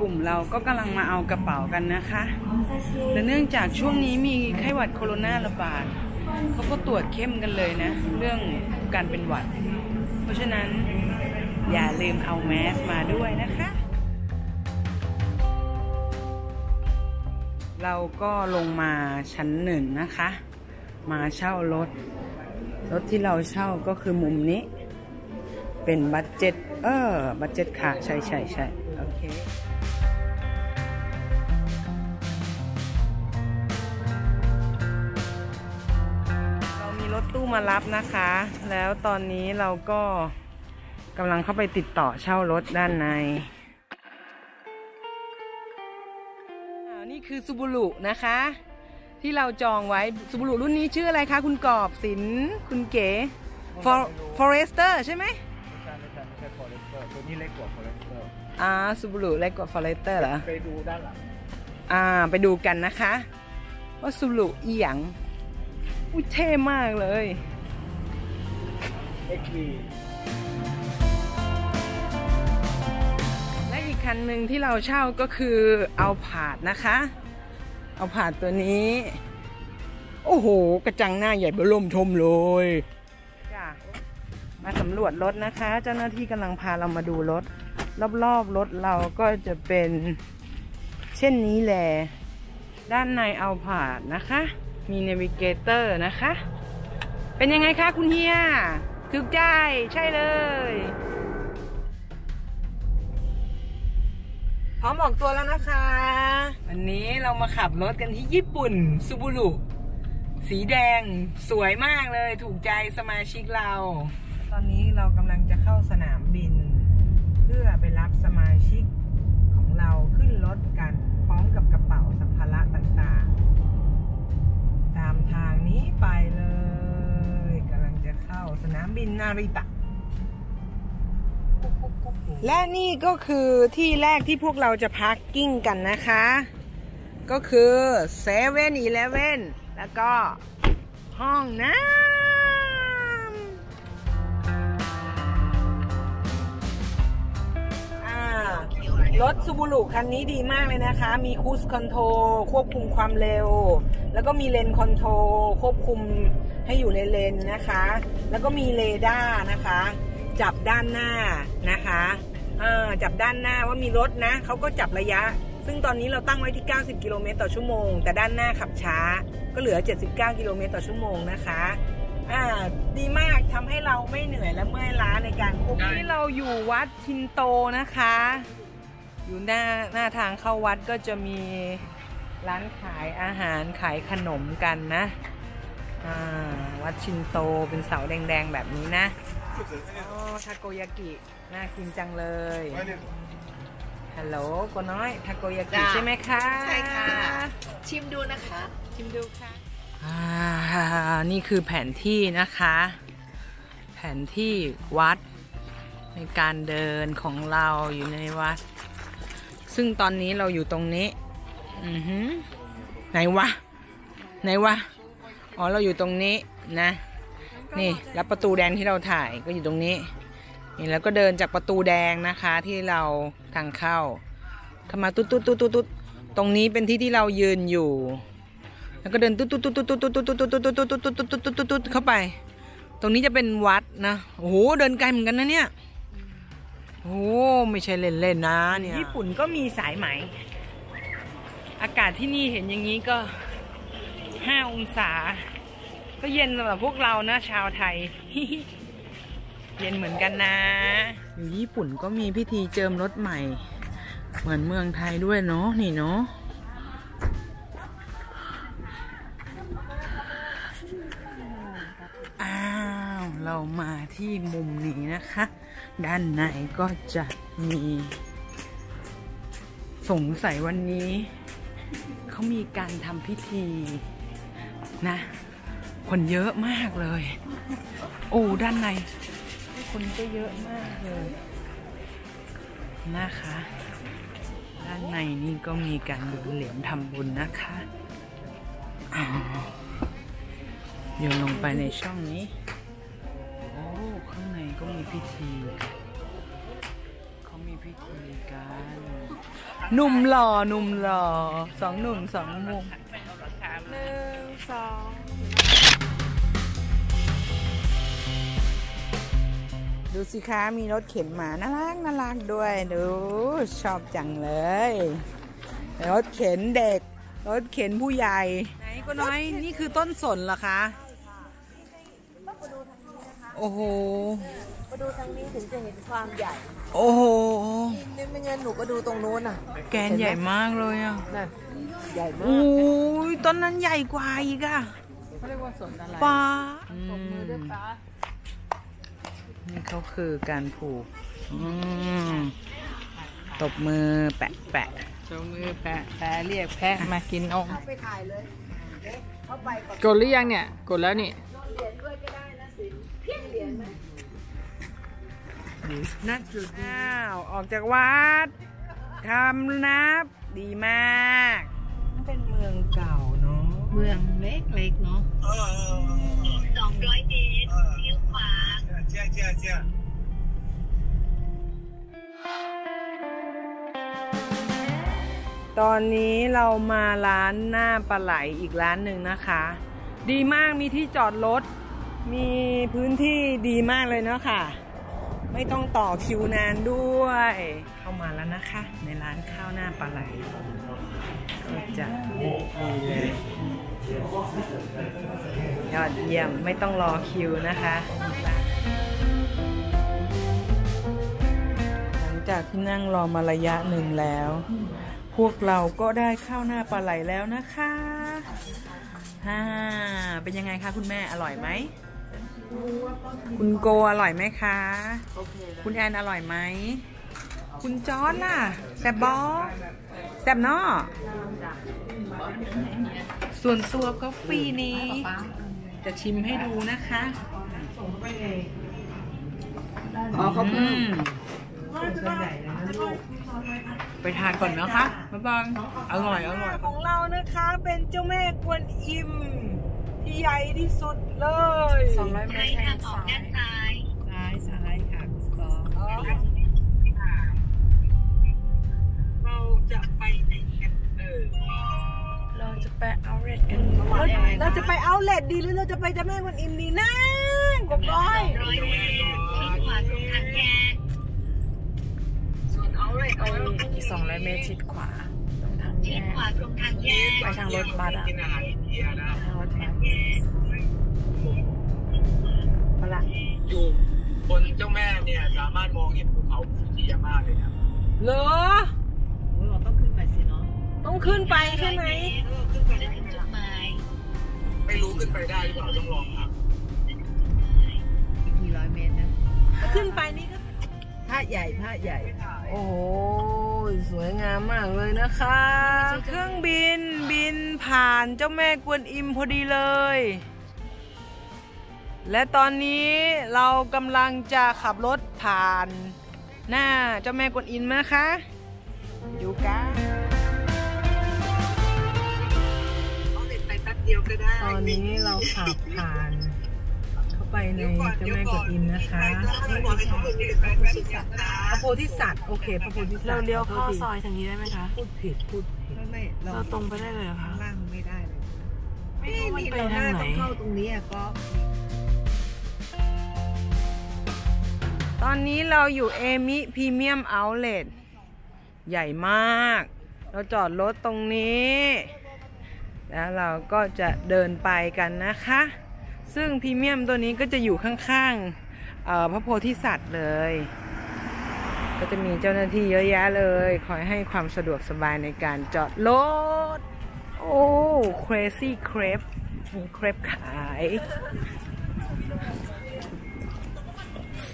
กลุ่มเราก็กำลังมาเอากระเป๋ากันนะคะและเนื่องจากช่วงนี้มีไข้หวัดโคโรนาระบาดเขาก็ตรวจเข้มกันเลยนะ เรื่องการเป็นหวัด เพราะฉะนั้นอย่าลืมเอาแมสมาด้วยนะคะ เราก็ลงมาชั้นหนึ่งนะคะ มาเช่ารถ รถที่เราเช่าก็คือมุมนี้ เป็นบัตเจ็ต เออ บัตเจ็ตค่ะ ใช่ใช่ใช่โอเค มีรถตู้มารับนะคะ แล้วตอนนี้เราก็กำลังเข้าไปติดต่อเช่ารถด้านในอ่านี่คือซูบูรุนะคะ ที่เราจองไว้ซูบูรุรุ่นนี้ชื่ออะไรคะ คุณกอบศิลป์คุณเก๋ For- Forester ใช่ไหมไม่ใช่ไม่ใช่ไม่ใช่ Forester ตัวนี้เล็กกว่า Forester อ่า Subaru เล็กกว่า Forester เหรอไปดูด้านหลังอ่าไปดูกันนะคะ ว่า Subaru อีหยัง อุ้ยเท่มากเลย XV และอีกคันหนึ่งที่เราเช่าก็คือ Alphard นะคะ Alphard ตัวนี้ โอ้โห กระจังหน้าใหญ่เบล่มชมเลยจ้ะมาสำรวจรถนะคะ เจ้าหน้าที่กำลังพาเรามาดูรถ รอบๆรถเราก็จะเป็น เช่นนี้แหละด้านในเอาผาดนะคะ มีเนวิเกเตอร์นะคะ เป็นยังไงคะคุณเฮียถูกใจใช่เลย พร้อมออกตัวแล้วนะคะ วันนี้เรามาขับรถกันที่ญี่ปุ่นซูบูรุสีแดงสวยมากเลยถูกใจสมาชิกเรา ตอนนี้เรากำลังจะเข้าสนามบิน เพื่อไปรับสมาชิกของเราขึ้นรถกันพร้อมกับกระเป๋าสัมภาระต่างๆตามทาง นี้ไปเลยกำลังจะเข้าสนามบินนาริตะ และนี่ก็คือที่แรกที่พวกเราจะพักกินกันนะคะ ก็คือเซเว่นอีเลเว่นแล้วก็ห้องน้ำ รถ Subaru คันนี้ดีมากเลยนะคะ มี cruise control ควบคุมความเร็ว แล้วก็มี lane control ควบคุมให้อยู่ในเลนนะคะ แล้วก็มีเรดาร์นะคะ จับด้านหน้านะคะออจับด้านหน้าว่ามีรถนะเขาก็จับระยะ ซึ่งตอนนี้เราตั้งไว้ที่ 90 กิโลเมตรต่อชั่วโมง แต่ด้านหน้าขับช้า ก็เหลือ 79 กิโลเมตรต่อชั่วโมงนะคะอ่าดีมากทำให้เราไม่เหนื่อยและเมื่อยล้าในการควบคุมที่เราอยู่วัดชินโตนะคะ อยู่หน้าหน้าทางเข้าวัดก็จะมีร้านขายอาหารขายขนมกันนะอ่าวัดชินโตเป็นเสาแดงๆแบบนี้นะโอ้ทาโกยากิน่ากินจังเลยฮัลโหลโกน้อยทาโกยากิจ้ะใช่ไหมคะใช่ค่ะ ชิมดูนะคะ ชิมดูค่ะอ่านี่คือแผนที่นะคะ แผนที่วัดในการเดินของเราอยู่ในวัด ซึ่งตอนนี้เราอยู่ตรงนี้ อือหือไหนวะ ไหนวะ อ๋อ เราอยู่ตรงนี้นะ นี่แล้วประตูแดงที่เราถ่ายก็อยู่ตรงนี้ นี่แล้วก็เดินจากประตูแดงนะคะที่เราทางเข้าเข้ามาตุ๊ดตุ๊ดตุ๊ดตุ๊ดตุ๊ดตรงนี้เป็นที่ที่เรายืนอยู่ แล้วก็เดินตุ๊ดตุ๊ดตุ๊ดตุ๊ดตุ๊ดตุ๊ดตุ๊ดตุ๊ดตุ๊ดตุ๊ดตุ๊ดตุ๊ดตุ๊ดตุ๊ดตุ๊ดเข้าไป ตรงนี้จะเป็นวัดนะ โอ้โห เดินไกลเหมือนกันนะเนี่ย โอ้ไม่ใช่เล่นๆนะเนี่ยญี่ปุ่นก็มีสายไหม อากาศที่นี่เห็นอย่างนี้ก็ห้าองศา ก็เย็นสำหรับพวกเรานะชาวไทย เย็นเหมือนกันนะอยู่ญี่ปุ่นก็มีพิธีเจิมรถใหม่ เหมือนเมืองไทยด้วยเนาะนี่เนาะอ้าว เรามาที่มุมนี้นะคะ ด้านในก็จะมีสงสัยวันนี้ เขามีการทำพิธีนะ คนเยอะมากเลย โอ้ด้านใน คนก็เยอะมากเลยนะคะ ด้านในนี่ก็มีการดูเหรียญทำบุญนะคะออโยนลงไปในช่องนี้ ข้างในก็มีพิธีเขามีพิธีกันหนุ่มหล่อหนุ่มหล่อสองหนุ่มสองมุมหนึ่งสองดูสิคะมีรถเข็นหมาน่ารักน่ารักด้วยดูชอบจังเลย รถเข็นเด็ก รถเข็นผู้ใหญ่ไหนก็น้อยนี่คือต้นสนเหรอคะ โอ้โห มาดูทางนี้ถึงจะเห็นความใหญ่โอ้โห นี่ไม่งั้นหนูก็ดูตรงนู้นน่ะแกนใหญ่มากเลยอะนั่นใหญ่มาโอ้กยต้นนั้นใหญ่กว่าอีกอะเขาเรียกว่าสนอะไรปลาตบมือด้วยป้านี่เขาคือการผูกอืมตบมือแปะแปะจงมือแปะแปะเรียกแพะมากินนมไปถ่ายเลยเอ๊ะเข้าไปก่อนกดหรือยังเนี่ย กดแล้วนี่ เหรียญด้วยก็ได้ นะสิเพียงเหรียญไหมนัดจุดอ้าวออกจากวัดคำนับดีมากเป็นเมืองเก่าเนาะเมืองเล็กๆเนาะเจ้าเจ้าเจ้าตอนนี้เรามาร้านหน้าปลาไหลอีกร้านหนึ่งนะคะ ดีมากมีที่จอดรถ มีพื้นที่ดีมากเลยเนาะค่ะ ไม่ต้องต่อคิวนานด้วย เข้ามาแล้วนะคะ ในร้านข้าวหน้าปลาไหลก็จะดีเลยยอดเยี่ยมไม่ต้องรอคิวนะคะหลังจากที่นั่งรอมาระยะหนึ่งแล้ว พวกเราก็ได้ข้าวหน้าปลาไหลแล้วนะคะฮ่าเป็นยังไงคะคุณแม่อร่อยไหม คุณโกอร่อยไหมคะ คุณแอนอร่อยไหม คุณจอร์ดล่ะ แซบบอแซบเนาะส่วนตัวกาแฟนี้ จะชิมให้ดูนะคะอ๋อเขาเพิ่มไปทานก่อนนะคะบ๊ายบายอร่อย อร่อย ของเรานะคะ เป็นเจ้าแม่กวนอิม ที่ใหญ่ที่สุดเลยสองร้อยเมตรทางซ้ายซ้ายซ้ายค่ะคุณสกอร์เราจะไปไหนกันเออเราจะไปเอาเรทกันเราเราจะไปเอาเลดดีหรือเราจะไปเจ้าแม่กวนอิมดีนะกบก้อยอีกสองร้อยเมตรชิดขวาตรงทางแยกไปทางรถบัสอะกินอาหารอินเดียนะทางรถบัสเอาละอยู่บนเจ้าแม่เนี่ยสามารถมองเห็นภูเขาฟูจิยาม่าเลยนะเหรอเราต้องขึ้นไปสิเนาะต้องขึ้นไปใช่ไหมไม่รู้ขึ้นไปได้หรือเปล่าต้องลองครับอีกกี่ร้อยเมตรนะ ขึ้นไปนี่ก็ผ้าใหญ่ผ้าใหญ่ โอ้ ยสวยงามมากเลยนะคะ เครื่องบินบินผ่านเจ้าแม่กวนอิมพอดีเลย และตอนนี้เรากำลังจะขับรถผ่านหน้าเจ้าแม่กวนอิมนะคะอยู่กันตอนนี้เราขับผ่านเข้า ไปในเจ้าแม่กวนอิมนะคะพระโพธิสัตว์โอเคพระโพธิสัตว์เราเลี้ยวเข้าซอยทางนี้ได้ไหมคะพูดผิดพูดผิดไม่เราเราตรงไปได้เลยเหรอคะล่างไม่ได้เลยไม่รู้มันไปทางไหนเข้าตรงนี้อะก็ตอนนี้เราอยู่เอมิพรีเมียมเอาท์เลทใหญ่มาก เราจอดรถตรงนี้ แล้วเราก็จะเดินไปกันนะคะ ซึ่งพรีเมียมตัวนี้ก็จะอยู่ข้างๆพระโพธิสัตว์เลย ก็จะมีเจ้าหน้าที่เยอะแยะเลย คอยให้ความสะดวกสบายในการจอดรถ โอ้ crazy crepe มีเครปขาย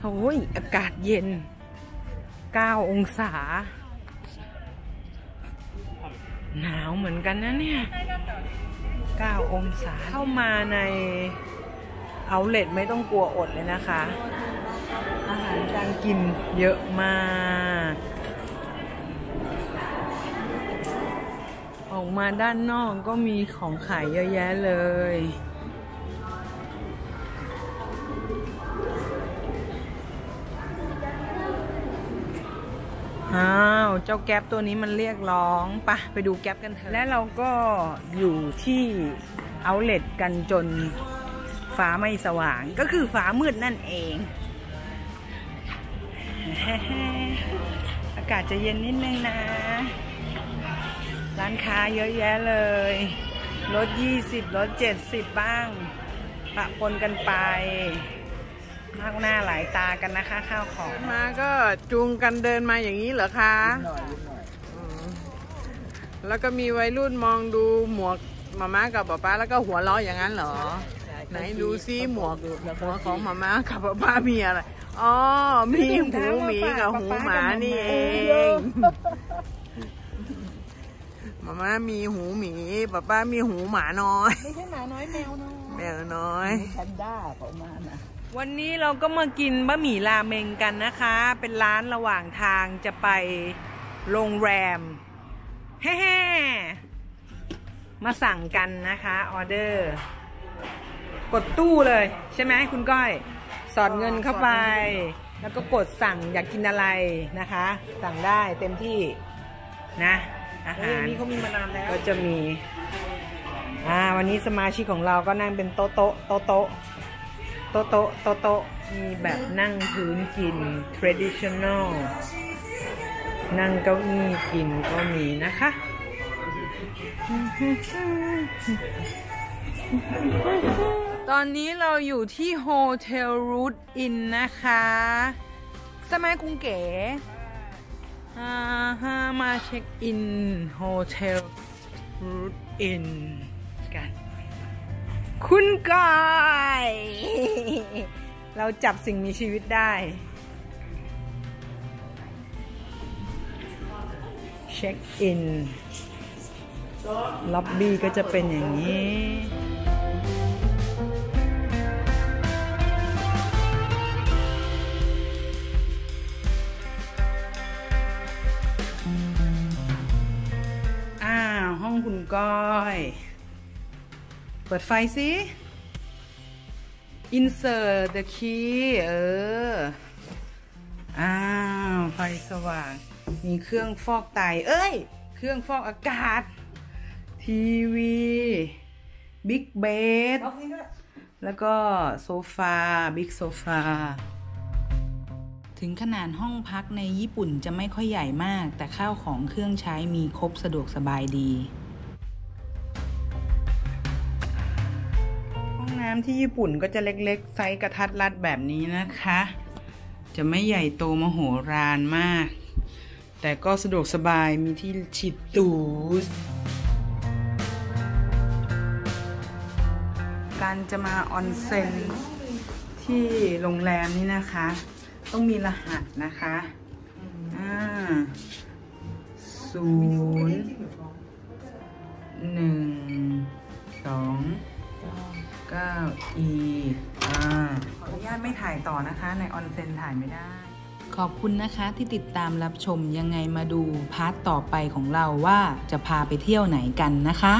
โอ้ย อากาศเย็น 9 องศา หนาวเหมือนกันนะเนี่ย 9 องศาเข้ามาใน เอาเลทไม่ต้องกลัวอดเลยนะคะ อาหารการกินเยอะมากออกมาด้านนอกก็มีของขายเยอะแยะเลย อ้าว เจ้าแก๊ปตัวนี้มันเรียกร้องปะไปดูแก๊ปกันเถอะ และเราก็อยู่ที่เอาเลตกันจน ฟ้าไม่สว่างก็คือฟ้ามืดนั่นเอง อากาศจะเย็นนิดนึงนะ ร้านค้าเยอะแยะเลยรถ20รถ70 บ้าง ปะปนกันไป มากหน้าหลายตากันนะคะ ข้าวของ มาก็จูงกันเดินมาอย่างนี้เหรอคะอแล้วก็มีวัยรุ่นมองดูหมวกมาม่ากับป๊าป๊าแล้วก็หัวเราะอย่างนั้นเหรอ ไหนดูซิหมวกหัวของมาม่ากับป๊าป๊ามีอะไรอ๋อมีหูหมีกับหูหมานี่เองมาม่ามีหูหมีป๊าป๊ามีหูหมาน้อยไม่ใช่หมาน้อยแมวน้อยแมวน้อยแพนด้าของมันอะวันนี้เราก็มากินบะหมี่ราเมงกันนะคะ เป็นร้านระหว่างทางจะไปโรงแรมแฮ่ๆมาสั่งกันนะคะออเดอร์ กดตู้เลย ใช่ไหมคุณก้อย สอดเงินเข้าไป แล้วก็กดสั่งอยากกินอะไรนะคะ สั่งได้เต็มที่นะอาหารนี่เขามีมานานแล้วก็จะมีอ่าวันนี้สมาชิกของเราก็นั่งเป็นโต๊ะโต๊ะโต๊ะโต๊ะโต๊ะโต๊ะโต๊ะโต๊ะมีแบบนั่งพื้นกิน traditional นั่งเก้าอี้กินก็มีนะคะ ตอนนี้เราอยู่ที่โฮเทลรูทอินนะคะสมัยกรุงเก๋อ่าฮะมาเช็คอินโฮเทลรูทอินกัน คุณก้อยเราจับสิ่งมีชีวิตได้ เช็คอิน ล็อบบี้ก็จะเป็นอย่างนี้ ก้อย เปิดไฟสิ insert the key เออ อ้าว ไฟสว่าง มีเครื่องฟอกไต เอ้ย เครื่องฟอกอากาศ ทีวี big bed แล้วก็โซฟา big sofa ถึงขนาดห้องพักในญี่ปุ่นจะไม่ค่อยใหญ่มาก แต่ข้าวของเครื่องใช้มีครบสะดวกสบายดี น้ำที่ญี่ปุ่นก็จะเล็กๆ ไซส์กระทัดรัดแบบนี้นะคะ จะไม่ใหญ่โตมโหฬารมาก แต่ก็สะดวกสบายมีที่ฉีดตูสการจะมาออนเซ็นที่โรงแรมนี่นะคะ ต้องมีรหัสนะคะ อ่าศูน อีอ่าขออนุญาตไม่ถ่ายต่อนะคะ ในออนเซ็นถ่ายไม่ได้ ขอบคุณนะคะที่ติดตามรับชมยังไงมาดูพาร์ทต่อไปของเราว่าจะพาไปเที่ยวไหนกันนะคะ